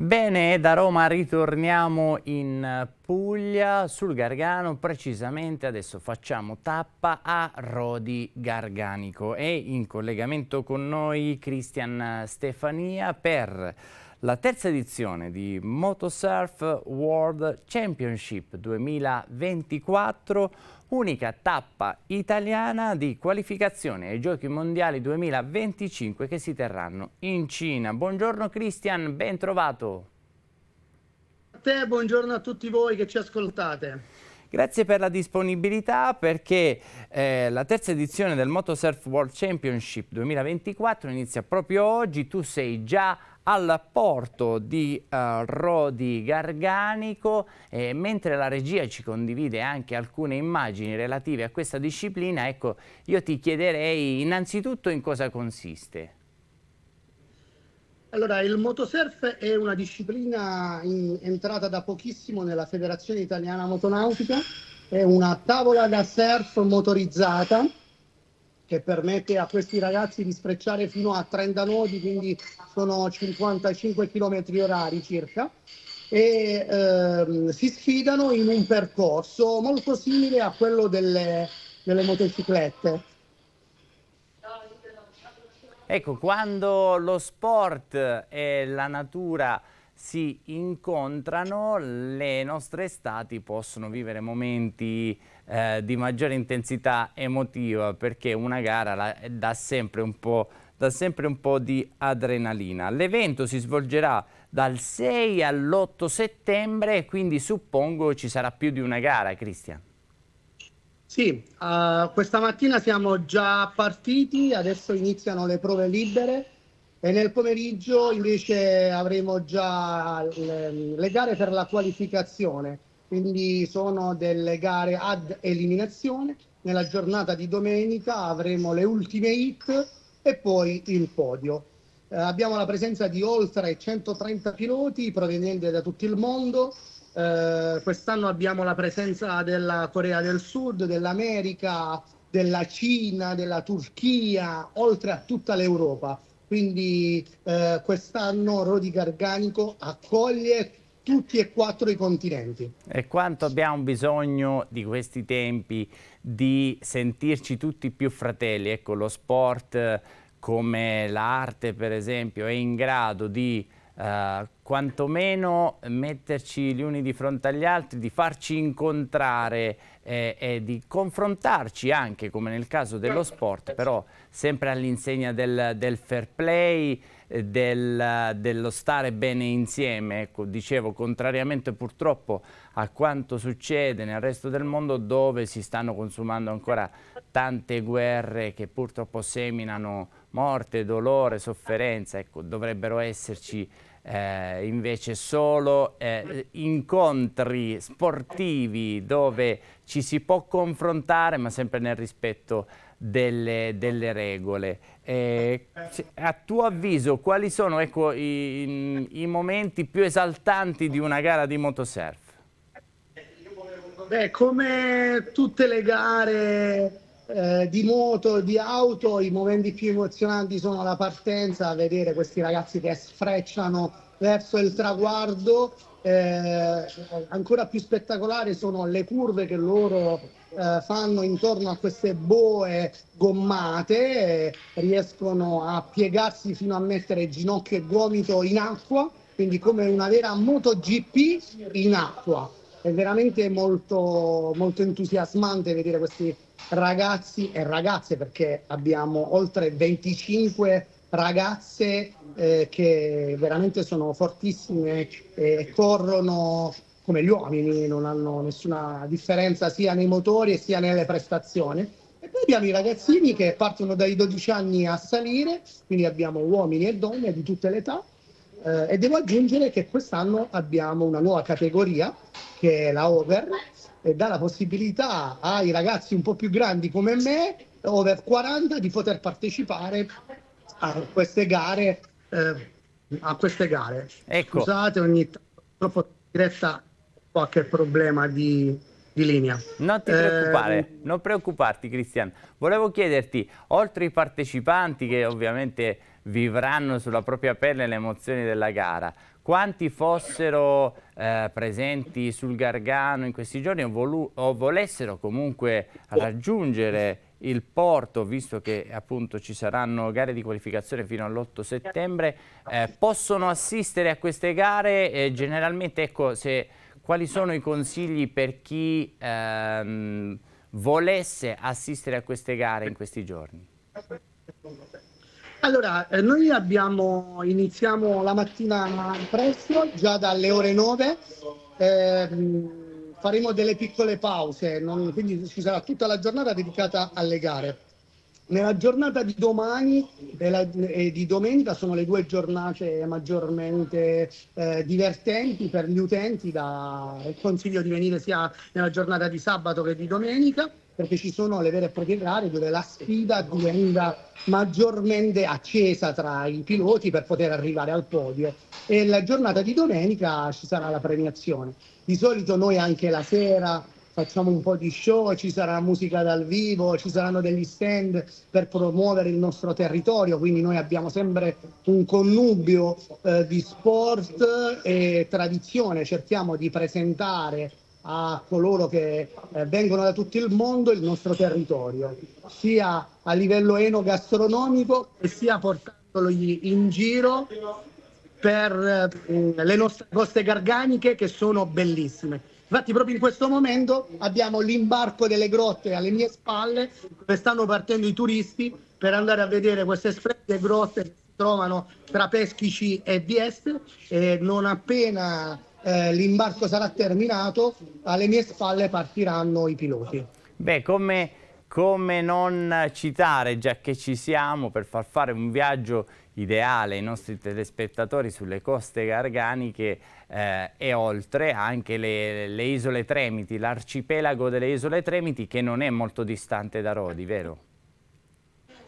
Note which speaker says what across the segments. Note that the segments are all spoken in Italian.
Speaker 1: Bene, da Roma ritorniamo in Puglia, sul Gargano, precisamente adesso facciamo tappa a Rodi Garganico e in collegamento con noi Cristian Stefania per la terza edizione di Motosurf World Championship 2024, unica tappa italiana di qualificazione ai Giochi Mondiali 2025 che si terranno in Cina. Buongiorno Cristian, ben trovato.
Speaker 2: A te, buongiorno a tutti voi che ci ascoltate.
Speaker 1: Grazie per la disponibilità perché eh, la terza edizione del Motosurf World Championship 2024 inizia proprio oggi, tu sei già al porto di uh, Rodi Garganico e mentre la regia ci condivide anche alcune immagini relative a questa disciplina, ecco, io ti chiederei innanzitutto in cosa consiste.
Speaker 2: Allora, il motosurf è una disciplina in, entrata da pochissimo nella Federazione Italiana Motonautica, è una tavola da surf motorizzata che permette a questi ragazzi di sprecciare fino a 30 nodi, quindi sono 55 km orari circa, e ehm, si sfidano in un percorso molto simile a quello delle, delle motociclette.
Speaker 1: Ecco, quando lo sport e la natura si incontrano, le nostre estati possono vivere momenti eh, di maggiore intensità emotiva perché una gara la, dà, sempre dà sempre un po' di adrenalina. L'evento si svolgerà dal 6 all'8 settembre quindi suppongo ci sarà più di una gara, Cristian.
Speaker 2: Sì, uh, questa mattina siamo già partiti, adesso iniziano le prove libere e nel pomeriggio invece avremo già le, gare per la qualificazione, quindi sono delle gare ad eliminazione. Nella giornata di domenica avremo le ultime hit e poi il podio. Eh, abbiamo la presenza di oltre 130 piloti provenienti da tutto il mondo. Eh, quest'anno abbiamo la presenza della Corea del Sud, dell'America, della Cina, della Turchia, oltre a tutta l'Europa. Quindi eh, quest'anno Rodi Garganico accoglie tutti e quattro i continenti.
Speaker 1: E quanto abbiamo bisogno di questi tempi di sentirci tutti più fratelli? Ecco, lo sport come l'arte per esempio è in grado di eh, quantomeno metterci gli uni di fronte agli altri, di farci incontrare eh, e di confrontarci anche, come nel caso dello sport, però sempre all'insegna del, del, fair play, eh, del, dello stare bene insieme. Ecco, dicevo, contrariamente purtroppo a quanto succede nel resto del mondo dove si stanno consumando ancora tante guerre che purtroppo seminano morte, dolore, sofferenza, ecco, dovrebbero esserci eh, invece solo eh, incontri sportivi dove ci si può confrontare ma sempre nel rispetto delle, delle regole. Eh, a tuo avviso quali sono ecco, i, i, momenti più esaltanti di una gara di motosurf?
Speaker 2: Beh, come tutte le gare eh, di moto, di auto, i momenti più emozionanti sono la partenza, vedere questi ragazzi che sfrecciano verso il traguardo. Eh, ancora più spettacolari sono le curve che loro eh, fanno intorno a queste boe gommate, eh, riescono a piegarsi fino a mettere ginocchio e gomito in acqua, quindi come una vera MotoGP in acqua. È veramente molto, molto entusiasmante vedere questi ragazzi e ragazze perché abbiamo oltre 25 ragazze eh, che veramente sono fortissime e corrono come gli uomini, non hanno nessuna differenza sia nei motori sia nelle prestazioni. E poi abbiamo i ragazzini che partono dai 12 anni a salire, quindi abbiamo uomini e donne di tutte le età. Eh, e devo aggiungere che quest'anno abbiamo una nuova categoria che è la over, e dà la possibilità ai ragazzi un po' più grandi come me, over 40, di poter partecipare a queste gare. Eh, a queste gare. Ecco. Scusate, ogni tanto troppo diretta qualche problema di, di linea.
Speaker 1: Non ti preoccupare, eh, non preoccuparti Cristian. Volevo chiederti, oltre ai partecipanti che ovviamente vivranno sulla propria pelle le emozioni della gara. Quanti fossero eh, presenti sul Gargano in questi giorni o, o volessero comunque raggiungere il porto, visto che appunto ci saranno gare di qualificazione fino all'8 settembre, eh, possono assistere a queste gare e generalmente ecco se, quali sono i consigli per chi ehm, volesse assistere a queste gare in questi giorni?
Speaker 2: Allora, eh, noi abbiamo, iniziamo la mattina presto, già dalle ore 9, eh, faremo delle piccole pause, non, quindi ci sarà tutta la giornata dedicata alle gare. Nella giornata di domani e, e, di domenica sono le due giornate maggiormente eh, divertenti per gli utenti, da, consiglio di venire sia nella giornata di sabato che di domenica perché ci sono le vere e proprie gare dove la sfida diventa maggiormente accesa tra i piloti per poter arrivare al podio e la giornata di domenica ci sarà la premiazione. Di solito noi anche la sera facciamo un po' di show, ci sarà musica dal vivo, ci saranno degli stand per promuovere il nostro territorio, quindi noi abbiamo sempre un connubio eh, di sport e tradizione, cerchiamo di presentare a coloro che eh, vengono da tutto il mondo il nostro territorio, sia a livello enogastronomico sia portandoli in giro per eh, le nostre coste garganiche che sono bellissime. Infatti proprio in questo momento abbiamo l'imbarco delle grotte alle mie spalle dove stanno partendo i turisti per andare a vedere queste splendide grotte che si trovano tra Peschici e Vieste e non appena eh, l'imbarco sarà terminato, alle mie spalle partiranno i piloti.
Speaker 1: Beh, come, come non citare, già che ci siamo, per far fare un viaggio ideale ai nostri telespettatori sulle coste garganiche eh, e oltre anche le, le isole Tremiti, l'arcipelago delle isole Tremiti che non è molto distante da Rodi, vero?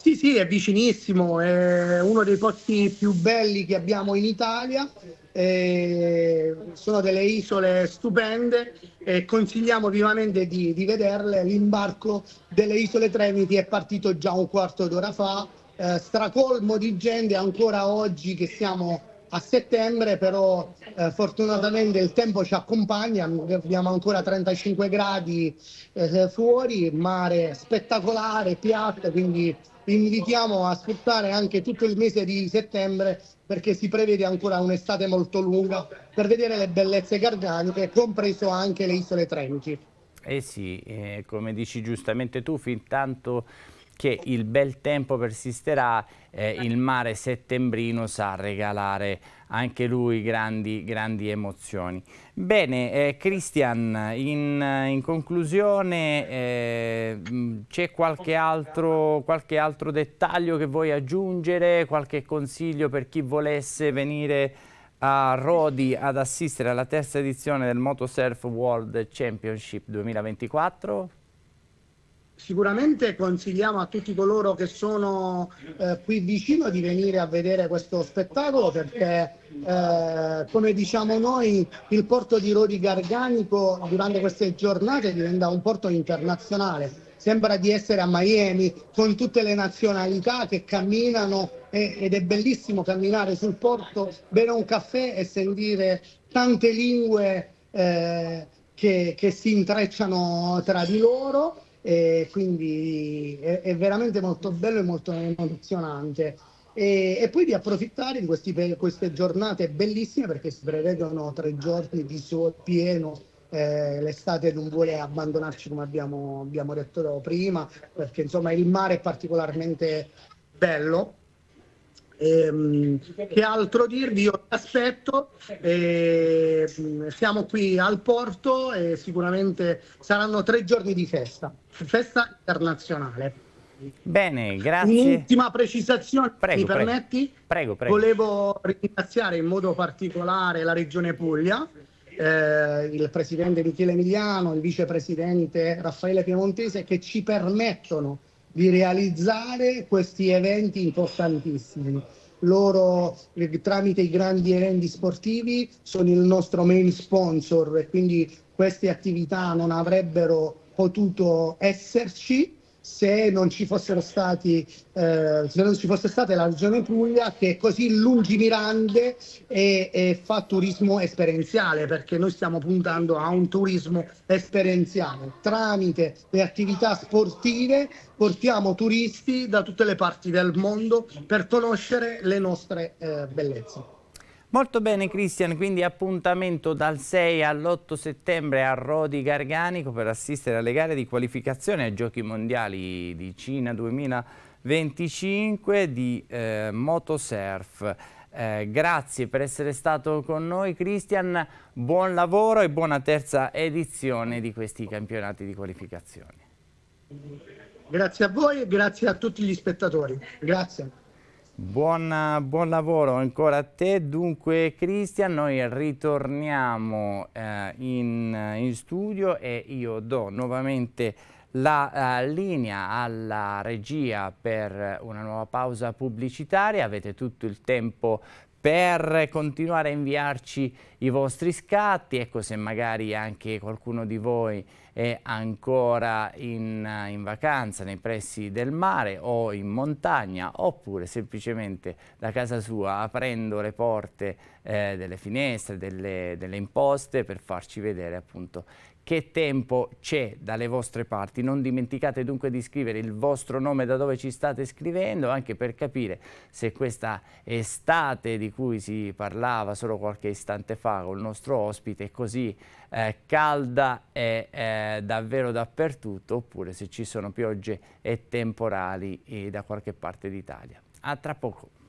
Speaker 2: Sì, sì, è vicinissimo, è uno dei posti più belli che abbiamo in Italia, eh, sono delle isole stupende e consigliamo vivamente di, di, vederle. L'imbarco delle isole Tremiti è partito già un quarto d'ora fa, eh, stracolmo di gente ancora oggi che siamo a settembre, però eh, fortunatamente il tempo ci accompagna, abbiamo ancora 35 gradi eh, fuori, mare spettacolare, piatto, quindi vi invitiamo a sfruttare anche tutto il mese di settembre perché si prevede ancora un'estate molto lunga per vedere le bellezze garganiche, compreso anche le isole Tremiti.
Speaker 1: Eh sì, eh, come dici giustamente tu, fin tanto che il bel tempo persisterà, eh, il mare settembrino sa regalare anche lui grandi, grandi emozioni. Bene, eh, Cristian, in, in, conclusione eh, c'è qualche altro, qualche altro dettaglio che vuoi aggiungere, qualche consiglio per chi volesse venire a Rodi ad assistere alla terza edizione del Motosurf World Championship 2024?
Speaker 2: Sicuramente consigliamo a tutti coloro che sono eh, qui vicino di venire a vedere questo spettacolo perché, eh, come diciamo noi, il porto di Rodi Garganico durante queste giornate diventa un porto internazionale. Sembra di essere a Miami con tutte le nazionalità che camminano e, ed è bellissimo camminare sul porto, bere un caffè e sentire tante lingue eh, che, che si intrecciano tra di loro e quindi è, è, veramente molto bello e molto emozionante. E, e poi di approfittare di questi, queste giornate bellissime perché si prevedono tre giorni di sole pieno. Eh, l'estate non vuole abbandonarci come abbiamo, abbiamo detto prima perché insomma il mare è particolarmente bello Ehm, che altro dirvi? Io aspetto, eh, siamo qui al porto e sicuramente saranno tre giorni di festa, festa internazionale.
Speaker 1: Bene, grazie.
Speaker 2: Un'ultima precisazione, prego, mi prego. permetti?
Speaker 1: Prego, prego.
Speaker 2: Volevo ringraziare in modo particolare la Regione Puglia, eh, il presidente Michele Emiliano, il vicepresidente Raffaele Piemontese che ci permettono di realizzare questi eventi importantissimi. Loro eh, tramite i grandi eventi sportivi sono il nostro main sponsor e quindi queste attività non avrebbero potuto esserci se non ci fossero stati, eh, se non ci fosse stata la regione Puglia che è così lungimirante e, e, fa turismo esperienziale, perché noi stiamo puntando a un turismo esperienziale. Tramite le attività sportive portiamo turisti da tutte le parti del mondo per conoscere le nostre eh, bellezze.
Speaker 1: Molto bene Cristian, quindi appuntamento dal 6 all'8 settembre a Rodi Garganico per assistere alle gare di qualificazione ai Giochi Mondiali di Cina 2025 di eh, Motosurf. Eh, grazie per essere stato con noi Cristian, buon lavoro e buona terza edizione di questi campionati di qualificazione.
Speaker 2: Grazie a voi e grazie a tutti gli spettatori. Grazie.
Speaker 1: Buon, buon, lavoro ancora a te. Dunque Cristian, noi ritorniamo eh, in, in, studio e io do nuovamente la uh, linea alla regia per una nuova pausa pubblicitaria. Avete tutto il tempo per continuare a inviarci i vostri scatti, ecco se magari anche qualcuno di voi è ancora in, in, vacanza nei pressi del mare o in montagna oppure semplicemente da casa sua aprendo le porte eh, delle finestre, delle, delle imposte per farci vedere appunto che tempo c'è dalle vostre parti. Non dimenticate dunque di scrivere il vostro nome da dove ci state scrivendo, anche per capire se questa estate di cui si parlava solo qualche istante fa con il nostro ospite è così eh, calda e eh, davvero dappertutto, oppure se ci sono piogge e temporali eh, da qualche parte d'Italia. A tra poco.